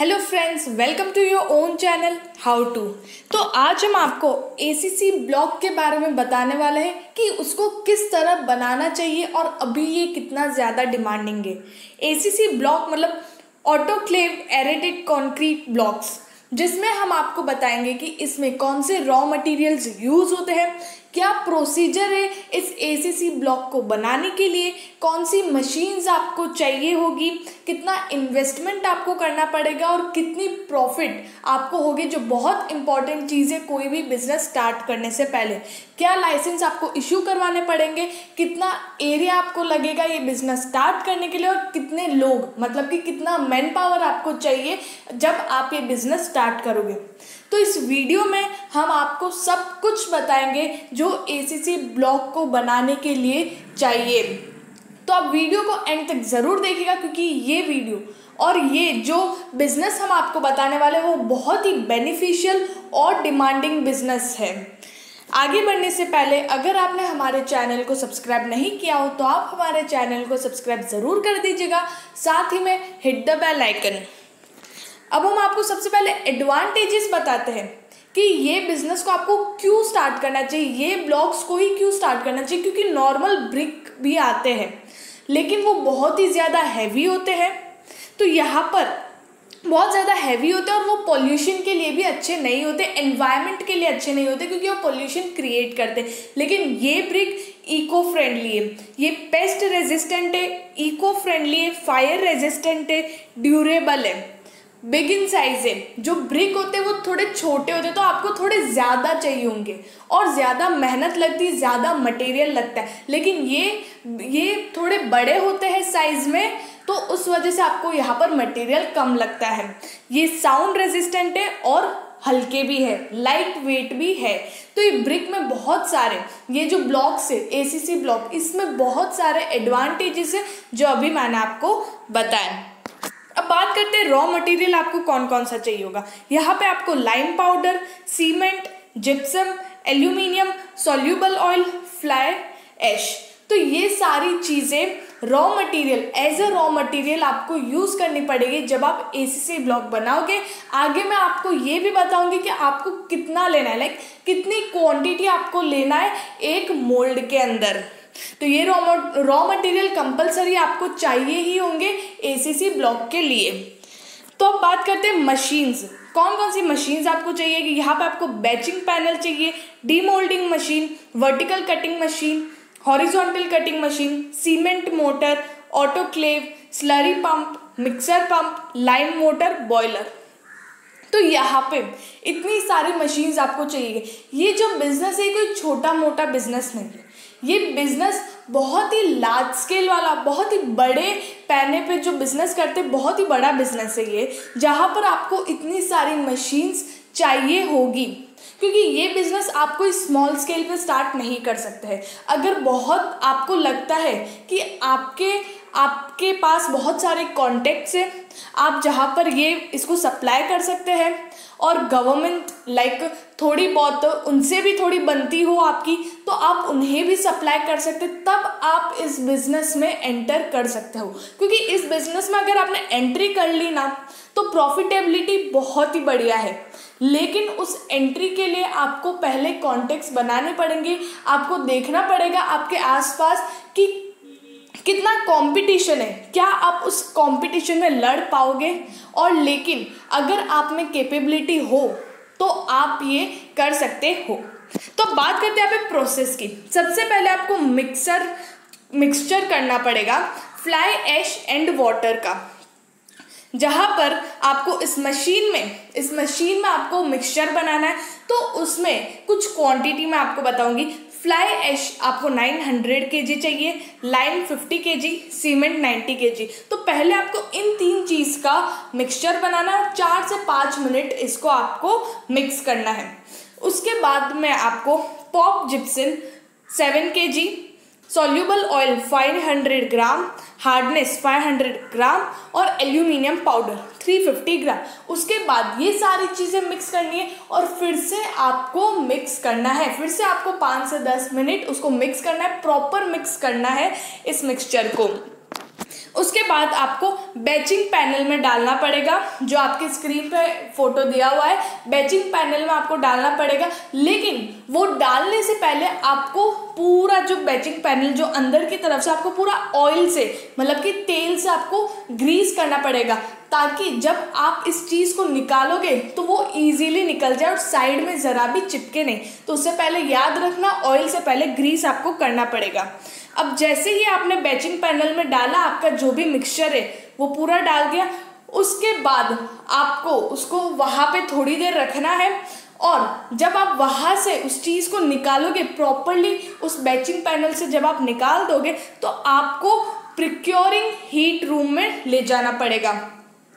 Hello friends welcome to your own channel how to तो आज हम आपको एसीसी ब्लॉक के बारे में बताने वाले हैं कि उसको किस तरह बनाना चाहिए और अभी ये कितना ज़्यादा डिमांडिंग है। एसीसी ब्लॉक मतलब ऑटोक्लेव एरेटेड कंक्रीट ब्लॉक्स जिसमें हम आपको बताएँगे कि इसमें कौन से रॉ मटेरियल्स यूज़ होते हैं, क्या प्रोसीजर है इस एसीसी ब्लॉक को बनाने के लिए, कौन सी मशीन्स आपको चाहिए होगी, कितना इन्वेस्टमेंट आपको करना पड़ेगा और कितनी प्रॉफिट आपको होगी, जो बहुत इंपॉर्टेंट चीज़ है कोई भी बिज़नेस स्टार्ट करने से पहले। क्या लाइसेंस आपको इशू करवाने पड़ेंगे, कितना एरिया आपको लगेगा ये बिज़नेस स्टार्ट करने के लिए और कितने लोग मतलब कि कितना मैन पावर आपको चाहिए जब आप ये बिज़नेस स्टार्ट करोगे। तो इस वीडियो में हम आपको सब कुछ बताएँगे जो एसीसी ब्लॉक को बनाने के लिए चाहिए। तो आप वीडियो को एंड तक ज़रूर देखिएगा क्योंकि ये वीडियो और ये जो बिज़नेस हम आपको बताने वाले हैं, वो बहुत ही बेनिफिशियल और डिमांडिंग बिज़नेस है। आगे बढ़ने से पहले अगर आपने हमारे चैनल को सब्सक्राइब नहीं किया हो तो आप हमारे चैनल को सब्सक्राइब ज़रूर कर दीजिएगा। साथ ही में हिट द बेल आइकन अब हम आपको सबसे पहले एडवांटेजेस बताते हैं कि ये बिज़नेस को आपको क्यों स्टार्ट करना चाहिए, ये ब्लॉग्स को ही क्यों स्टार्ट करना चाहिए, क्योंकि नॉर्मल ब्रिक भी आते हैं, लेकिन वो बहुत ही ज़्यादा हैवी होते हैं। तो यहाँ पर बहुत ज़्यादा हैवी होते हैं और वो पॉल्यूशन के लिए भी अच्छे नहीं होते एनवायरनमेंट के लिए अच्छे नहीं होते, क्योंकि वो पॉल्यूशन क्रिएट करते लेकिन ये ब्रिक इको फ्रेंडली है। ये पेस्ट रेजिस्टेंट है इको फ्रेंडली है फायर रेजिस्टेंट है ड्यूरेबल है। बिग इन साइज़ है। जो ब्रिक होते हैं, वो थोड़े छोटे होते हैं तो आपको थोड़े ज़्यादा चाहिए होंगे। और ज़्यादा मेहनत लगती है, ज़्यादा मटेरियल लगता है। लेकिन ये ये थोड़े बड़े होते हैं साइज़ में तो उस वजह से आपको यहाँ पर मटेरियल कम लगता है। ये साउंड रेजिस्टेंट है और हल्के भी है लाइट वेट भी है। तो ये ब्रिक में बहुत सारे, ये जो ब्लॉक्स है एसीसी ब्लॉक इसमें बहुत सारे एडवांटेजेस है, जो अभी मैंने आपको बताया अब बात करते हैं रॉ मटेरियल आपको कौन कौन सा चाहिए होगा। यहाँ पे आपको lime powder cement gypsum aluminium soluble oil fly ash तो ये सारी चीज़ें raw material as a raw material आपको यूज़ करनी पड़ेगी जब आप एसीसी ब्लॉक बनाओगे। आगे मैं आपको ये भी बताऊँगी कि आपको कितना लेना है। लाइक कितनी क्वांटिटी आपको लेना है एक मोल्ड के अंदर। तो ये रॉ रॉ मटेरियल कंपलसरी आपको चाहिए ही होंगे एसीसी ब्लॉक के लिए। तो अब बात करते हैं मशीन्स कौन कौन सी मशीन्स आपको चाहिए? कि यहाँ पे आपको बैचिंग पैनल चाहिए demoulding machine vertical cutting machine horizontal cutting machine cement motor autoclave slurry pump mixer pump line motor boiler तो यहाँ पे इतनी सारी मशीन्स आपको चाहिए। ये जो बिज़नेस है कोई छोटा मोटा बिज़नेस नहीं है। ये बिज़नेस बहुत ही लार्ज स्केल वाला, बहुत ही बड़े पैने पे जो बिज़नेस करते, बहुत ही बड़ा बिज़नेस है ये, जहाँ पर आपको इतनी सारी मशीन्स चाहिए होगी। क्योंकि ये बिज़नेस आपको स्मॉल स्केल पे स्टार्ट नहीं कर सकते हैं। अगर बहुत आपको लगता है कि आपके आपके पास बहुत सारे कॉन्टेक्ट्स हैं। आप जहाँ पर ये इसको सप्लाई कर सकते हैं और गवर्नमेंट लाइक थोड़ी बहुत उनसे भी थोड़ी बनती हो आपकी तो आप उन्हें भी सप्लाई कर सकते तब आप इस बिज़नेस में एंटर कर सकते हो। क्योंकि इस बिज़नेस में अगर आपने एंट्री कर ली ना तो प्रॉफिटेबिलिटी बहुत ही बढ़िया है। लेकिन उस एंट्री के लिए आपको पहले कॉन्टेक्ट्स बनाने पड़ेंगे। आपको देखना पड़ेगा आपके आसपास कि कितना कंपटीशन है? क्या आप उस कंपटीशन में लड़ पाओगे? और लेकिन अगर आप में कैपेबिलिटी हो तो आप ये कर सकते हो। तो बात करते हैं आप प्रोसेस की। सबसे पहले आपको मिक्सर मिक्सचर करना पड़ेगा। फ्लाई एश एंड वाटर का। जहाँ पर आपको इस मशीन में, इस मशीन में आपको मिक्सचर बनाना है तो उसमें कुछ क्वांटिटी मैं आपको बताऊँगी। फ्लाई एश आपको 900 के जी चाहिए लाइन 50 के जी सीमेंट 90 के जी तो पहले आपको इन तीन चीज़ का मिक्सचर बनाना है, चार से पाँच मिनट इसको आपको मिक्स करना है। उसके बाद में आपको POP gypsum seven K G soluble oil 500 gram hardness 500 gram और एल्यूमिनियम पाउडर 350 ग्राम उसके बाद ये सारी चीज़ें मिक्स करनी है और फिर से आपको मिक्स करना है। फिर से आपको पाँच से दस मिनट उसको मिक्स करना है प्रॉपर मिक्स करना है इस मिक्सचर को। उसके बाद आपको बैचिंग पैनल में डालना पड़ेगा, जो आपके स्क्रीन पे फ़ोटो दिया हुआ है, बैचिंग पैनल में आपको डालना पड़ेगा। लेकिन वो डालने से पहले आपको पूरा जो बैचिंग पैनल जो अंदर की तरफ़ से आपको पूरा ऑयल से मतलब कि तेल से आपको ग्रीस करना पड़ेगा। ताकि जब आप इस चीज़ को निकालोगे तो वो इजीली निकल जाए और साइड में ज़रा भी चिपके नहीं। तो उससे पहले याद रखना ऑयल से पहले ग्रीस आपको करना पड़ेगा। अब जैसे ही आपने बैचिंग पैनल में डाला, आपका जो भी मिक्सचर है, वो पूरा डाल दिया। उसके बाद आपको उसको वहाँ पे थोड़ी देर रखना है और जब आप वहाँ से उस चीज़ को निकालोगे प्रॉपरली उस बैचिंग पैनल से जब आप निकाल दोगे तो आपको प्रिक्योरिंग हीट रूम में ले जाना पड़ेगा।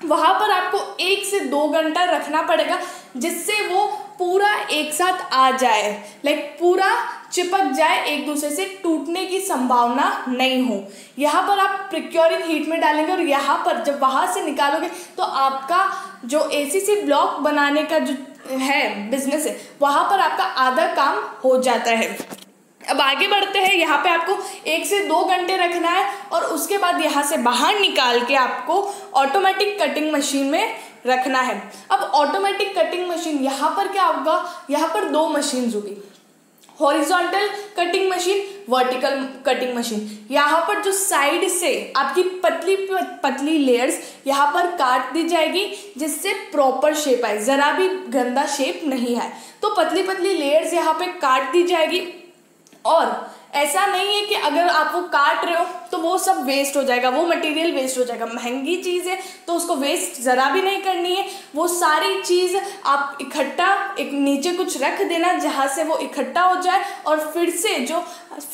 वहाँ पर आपको एक से दो घंटा रखना पड़ेगा जिससे वो पूरा एक साथ आ जाए। लाइक पूरा चिपक जाए एक दूसरे से, टूटने की संभावना नहीं हो। यहाँ पर आप प्रिक्योरिंग हीट में डालेंगे और यहाँ पर जब वहाँ से निकालोगे तो आपका जो एसीसी ब्लॉक बनाने का जो है बिज़नेस है, वहाँ पर आपका आधा काम हो जाता है। अब आगे बढ़ते हैं। यहाँ पे आपको एक से दो घंटे रखना है और उसके बाद यहाँ से बाहर निकाल के आपको ऑटोमेटिक कटिंग मशीन में रखना है। अब ऑटोमेटिक कटिंग मशीन यहाँ पर क्या होगा? यहाँ पर दो मशीन होगी। Horizontal cutting machine vertical cutting machine यहाँ पर जो साइड से आपकी पतली पतली लेयर्स यहाँ पर काट दी जाएगी, जिससे प्रॉपर शेप आए। ज़रा भी गंदा शेप नहीं है। तो पतली पतली लेयर्स यहाँ पे काट दी जाएगी। और ऐसा नहीं है कि अगर आप वो काट रहे हो तो वो सब वेस्ट हो जाएगा, वो मटेरियल वेस्ट हो जाएगा। महँगी चीज़ है तो उसको वेस्ट ज़रा भी नहीं करनी है। वो सारी चीज़ आप इकट्ठा, एक नीचे कुछ रख देना जहाँ से वो इकट्ठा हो जाए और फिर से जो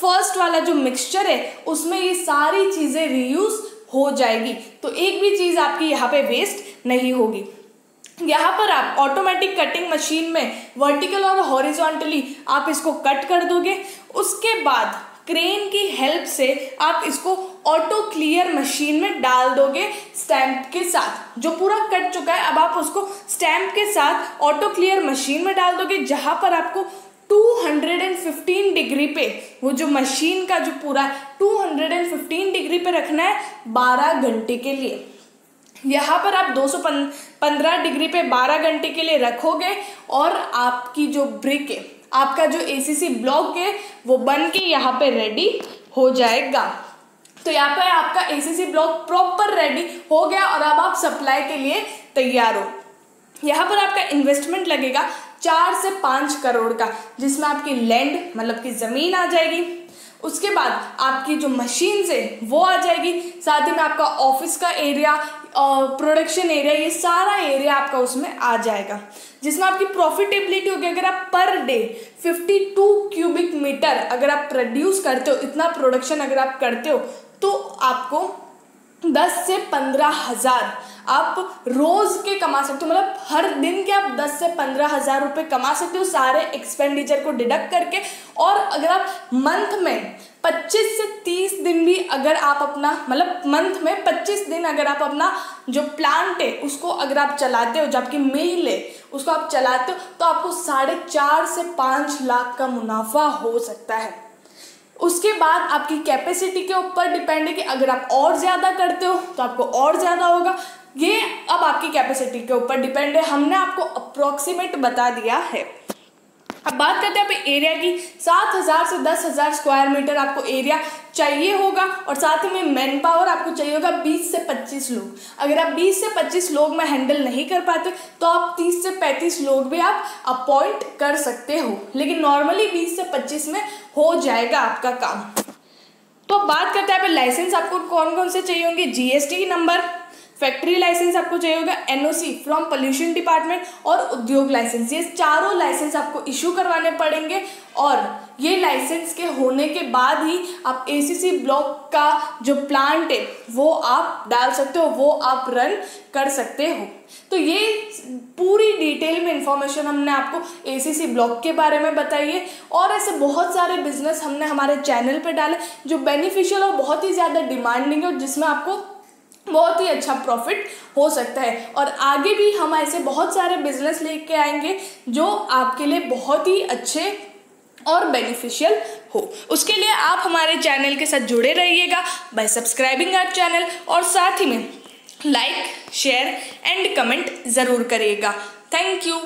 फ़र्स्ट वाला जो मिक्सचर है, उसमें ये सारी चीज़ें रीयूज़ हो जाएगी। तो एक भी चीज़ आपकी यहाँ पे वेस्ट नहीं होगी। यहाँ पर आप ऑटोमेटिक कटिंग मशीन में वर्टिकल और हॉरिजॉन्टली आप इसको कट कर दोगे। उसके बाद क्रेन की हेल्प से आप इसको ऑटो क्लियर मशीन में डाल दोगे स्टैंप के साथ। जो पूरा कट चुका है, अब आप उसको स्टैंप के साथ ऑटो क्लियर मशीन में डाल दोगे, जहाँ पर आपको 215 डिग्री पे, वो जो मशीन का जो पूरा 215 डिग्री पे रखना है 12 घंटे के लिए। यहाँ पर आप 215 डिग्री पे 12 घंटे के लिए रखोगे और आपकी जो ब्रिक है आपका जो एसीसी ब्लॉक है, वो बन के यहाँ पे रेडी हो जाएगा। तो यहाँ पर आपका एसीसी ब्लॉक प्रॉपर रेडी हो गया और अब आप सप्लाई के लिए तैयार हो। यहाँ पर आपका इन्वेस्टमेंट लगेगा चार से पाँच करोड़ का, जिसमें आपकी लैंड मतलब की ज़मीन आ जाएगी। उसके बाद आपकी जो मशीन है, वो आ जाएगी। साथ ही में आपका ऑफ़िस का एरिया प्रोडक्शन एरिया ये सारा एरिया आपका उसमें आ जाएगा। जिसमें आपकी प्रॉफिटेबिलिटी होगी, अगर आप पर डे 52 क्यूबिक मीटर अगर आप प्रोड्यूस करते हो, इतना प्रोडक्शन अगर आप करते हो तो आपको दस से पंद्रह हज़ार आप रोज के कमा सकते हो मतलब हर दिन के आप दस से पंद्रह हज़ार रुपये कमा सकते हो सारे एक्सपेंडिचर को डिडक्ट करके। और अगर आप मंथ में पच्चीस से तीस दिन भी अगर आप अपना मतलब मंथ में पच्चीस दिन अगर आप अपना जो प्लांट है, उसको अगर आप चलाते हो जो आपकी मिल है, उसको आप चलाते हो तो आपको साढ़े चार से पाँच लाख का मुनाफा हो सकता है। उसके बाद आपकी कैपेसिटी के ऊपर डिपेंड है कि अगर आप और ज़्यादा करते हो तो आपको और ज़्यादा होगा। ये अब आपकी कैपेसिटी के ऊपर डिपेंड है। हमने आपको अप्रोक्सीमेट बता दिया है। अब बात करते हैं आप एरिया की। सात हज़ार से दस हज़ार स्क्वायर मीटर आपको एरिया चाहिए होगा और साथ में मैन पावर आपको चाहिए होगा बीस से पच्चीस लोग। अगर आप बीस से पच्चीस लोग में हैंडल नहीं कर पाते तो आप तीस से पैंतीस लोग भी आप अपॉइंट कर सकते हो। लेकिन नॉर्मली बीस से पच्चीस में हो जाएगा आपका काम। तो बात करते हैं लाइसेंस आपको कौन कौन से चाहिए होंगे? जीएसटी नंबर फैक्ट्री लाइसेंस आपको चाहिए होगा एनओसी फ्रॉम पोल्यूशन डिपार्टमेंट और उद्योग लाइसेंस। ये चारों लाइसेंस आपको इशू करवाने पड़ेंगे और ये लाइसेंस के होने के बाद ही आप एसीसी ब्लॉक का जो प्लांट है, वो आप डाल सकते हो, वो आप रन कर सकते हो। तो ये पूरी डिटेल में इंफॉर्मेशन हमने आपको एसीसी ब्लॉक के बारे में बताई है और ऐसे बहुत सारे बिज़नेस हमने हमारे चैनल पे डाले, जो बेनिफिशियल और बहुत ही ज़्यादा डिमांडिंग है और जिसमें आपको बहुत ही अच्छा प्रॉफिट हो सकता है। और आगे भी हम ऐसे बहुत सारे बिज़नेस लेके आएँगे जो आपके लिए बहुत ही अच्छे और बेनिफिशियल हो। उसके लिए आप हमारे चैनल के साथ जुड़े रहिएगा बाय सब्सक्राइबिंग आर चैनल और साथ ही में लाइक शेयर एंड कमेंट ज़रूर करिएगा। Thank you